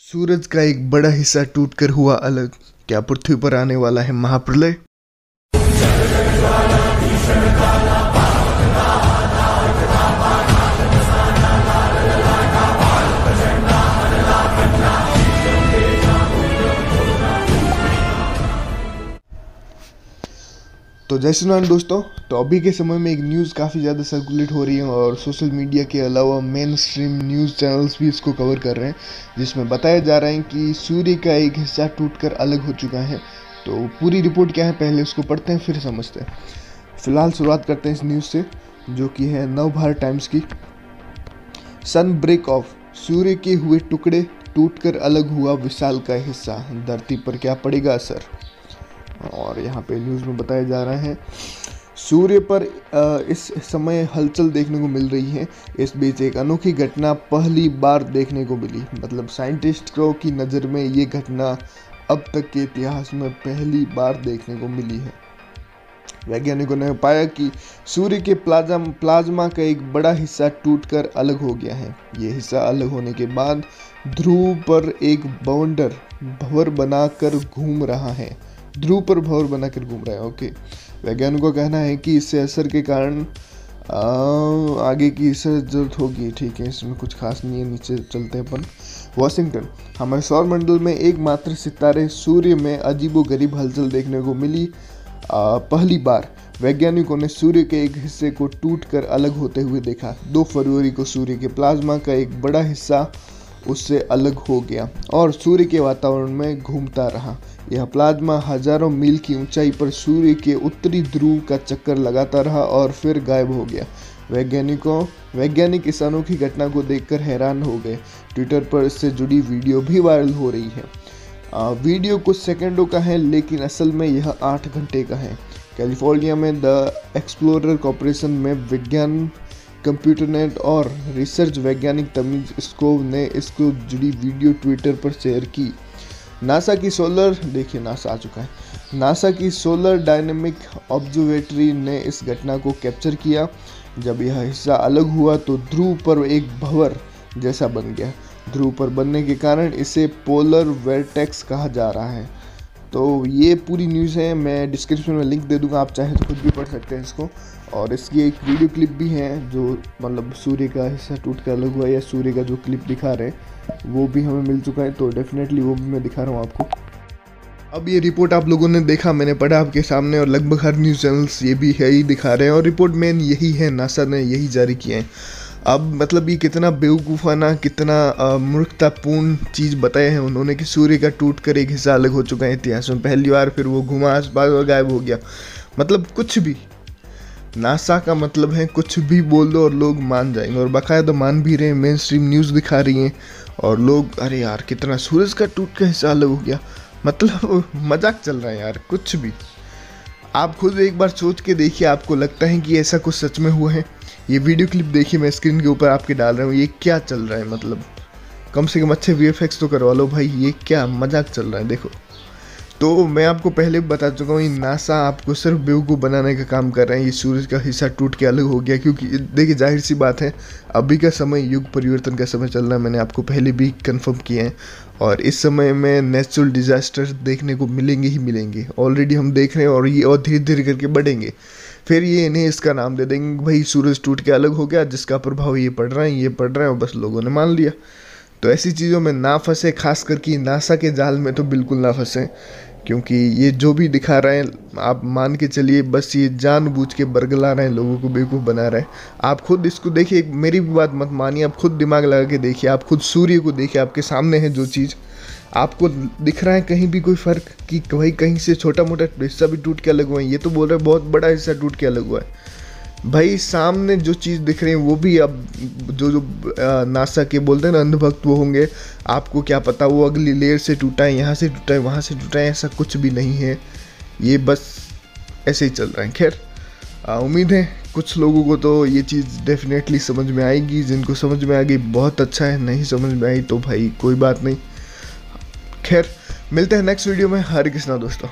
सूरज का एक बड़ा हिस्सा टूटकर हुआ अलग। क्या पृथ्वी पर आने वाला है महाप्रलय? तो जय श्री दोस्तों तो अभी के समय में एक न्यूज़ काफ़ी ज़्यादा सर्कुलेट हो रही है और सोशल मीडिया के अलावा मेन स्ट्रीम न्यूज़ चैनल्स भी इसको कवर कर रहे हैं, जिसमें बताया जा रहा है कि सूर्य का एक हिस्सा टूटकर अलग हो चुका है। तो पूरी रिपोर्ट क्या है, पहले उसको पढ़ते हैं, फिर समझते हैं। फ़िलहाल शुरुआत करते हैं इस न्यूज़ से, जो कि है नव भारत टाइम्स की। सन ब्रेक ऑफ़ सूर्य के हुए टुकड़े टूटकर अलग हुआ विशाल का हिस्सा। धरती पर क्या पड़ेगा असर? और यहाँ पे न्यूज़ में बताया जा रहा है, सूर्य पर इस समय हलचल देखने को मिल रही है। इस बीच एक अनोखी घटना पहली बार देखने को मिली। मतलब साइंटिस्टों की नज़र में ये घटना अब तक के इतिहास में पहली बार देखने को मिली है। वैज्ञानिकों ने पाया कि सूर्य के प्लाज्मा प्लाज्मा का एक बड़ा हिस्सा टूटकर अलग हो गया है। ये हिस्सा अलग होने के बाद ध्रुव पर एक बाउंडर, भवर बनाकर घूम रहा है। ध्रुव पर भवर बनाकर घूम रहा है ओके वैज्ञानिकों का कहना है कि इससे असर के कारण आगे की इससे ज़रूरत होगी ठीक है इसमें कुछ खास नहीं है नीचे चलते हैं अपन. वॉशिंगटन हमारे सौर मंडल में एकमात्र सितारे सूर्य में अजीबो गरीब हलचल देखने को मिली आ, पहली बार. वैज्ञानिकों ने सूर्य के एक हिस्से को टूट कर अलग होते हुए देखा. दो फरवरी को सूर्य के प्लाज्मा का एक बड़ा हिस्सा उससे अलग हो गया और सूर्य के वातावरण में घूमता रहा. यह प्लाज्मा हज़ारों मील की ऊंचाई पर सूर्य के उत्तरी ध्रुव का चक्कर लगाता रहा और फिर गायब हो गया। वैज्ञानिकों वैज्ञानिक इस अनोखी घटना को देखकर हैरान हो गए। ट्विटर पर इससे जुड़ी वीडियो भी वायरल हो रही है। आ, वीडियो कुछ सेकंडों का है लेकिन असल में यह आठ घंटे का है। कैलिफ़ोर्निया में द एक्सप्लोरर कॉरपोरेशन में विज्ञान कंप्यूटर नेट और रिसर्च वैज्ञानिक तमीज स्कोव ने इसको जुड़ी वीडियो ट्विटर पर शेयर की। नासा की सोलर, देखिए नासा आ चुका है। नासा की सोलर डायनेमिक ऑब्जर्वेटरी ने इस घटना को कैप्चर किया। जब यह हिस्सा अलग हुआ तो ध्रुव पर एक भंवर जैसा बन गया। ध्रुव पर बनने के कारण इसे पोलर वेरटेक्स कहा जा रहा है। तो ये पूरी न्यूज़ है, मैं डिस्क्रिप्शन में लिंक दे दूँगा, आप चाहे तो खुद भी पढ़ सकते हैं इसको। और इसकी एक वीडियो क्लिप भी है जो मतलब सूर्य का हिस्सा टूट कर अलग हुआ या सूर्य का जो क्लिप दिखा रहे हैं, वो भी हमें मिल चुका है तो डेफिनेटली वो भी मैं दिखा रहा हूँ आपको। अब ये रिपोर्ट आप लोगों ने देखा, मैंने पढ़ा आपके सामने और लगभग हर न्यूज़ चैनल्स ये भी है ही दिखा रहे हैं और रिपोर्ट मेन यही है नासा ने यही जारी किए हैं। अब मतलब ये कितना बेवकूफ़ाना कितना मूर्खतापूर्ण चीज़ बताए हैं उन्होंने कि सूर्य का टूट कर एक हिस्सा अलग हो चुका है इतिहास में। पहली बार फिर वो घुमा आस पास गायब हो गया। मतलब कुछ भी नासा का मतलब है कुछ भी बोल दो और लोग मान जाएँगे। और बाकायदा मान भी रहे हैं मेन स्ट्रीम न्यूज़ दिखा रही हैं। और लोग, अरे यार, कितना सूरज का टूट का हिस्सा अलग हो गया। मतलब मज़ाक चल रहा है यार, कुछ भी। आप खुद एक बार सोच के देखिए, आपको लगता है कि ऐसा कुछ सच में हुआ है। ये वीडियो क्लिप देखिए, मैं स्क्रीन के ऊपर आपके डाल रहा हूँ। ये क्या चल रहा है मतलब? कम से कम अच्छे वीएफएक्स तो करवा लो भाई, ये क्या मज़ाक चल रहा है, देखो। तो मैं आपको पहले बता चुका हूँ नासा आपको सिर्फ़ बेवकूफ़ बनाने का काम कर रहे हैं। ये सूरज का हिस्सा टूट के अलग हो गया, क्योंकि देखिए, ज़ाहिर सी बात है, अभी का समय, युग परिवर्तन का समय चल रहा है, मैंने आपको पहले भी कंफर्म किया है। और इस समय में नेचुरल डिज़ास्टर देखने को मिलेंगे ही मिलेंगे। ऑलरेडी हम देख रहे हैं और ये और धीरे धीरे करके बढ़ेंगे। फिर ये इन्हें इसका नाम दे देंगे भाई, सूरज टूट के अलग हो गया, जिसका प्रभाव ये पड़ रहा है, ये पड़ रहा है, और बस लोगों ने मान लिया। तो ऐसी चीज़ों में ना फंसे खास करके नासा के जाल में तो बिल्कुल ना फंसे। क्योंकि ये जो भी दिखा रहे हैं, आप मान के चलिए, बस ये जानबूझ के बरगला रहे हैं, लोगों को बेवकूफ़ बना रहे हैं। आप खुद इसको देखिए मेरी भी बात मत मानिए, आप खुद दिमाग लगा के देखिए, आप खुद सूर्य को देखिए, आपके सामने है जो चीज़। आपको दिख रहा है कहीं भी कोई फ़र्क कि भाई कहीं से छोटा मोटा हिस्सा भी टूट के अलग हुआ है, ये तो बोल रहे हैं, बहुत बड़ा हिस्सा टूट के अलग हुआ है। भाई, सामने जो चीज़ दिख रही है, वो भी अब जो जो नासा के बोलते हैं ना, अंधभक्त वो होंगे। आपको क्या पता, वो अगली लेयर से टूटा है, यहाँ से टूटा है, वहाँ से टूटा है, ऐसा कुछ भी नहीं है। ये बस ऐसे ही चल रहा है। खैर उम्मीद है कुछ लोगों को तो ये चीज़ डेफिनेटली समझ में आएगी। जिनको समझ में आ गई, बहुत अच्छा है, नहीं समझ में आई तो भाई, कोई बात नहीं। खैर, मिलते हैं नेक्स्ट वीडियो में। हर कृष्णा दोस्तों।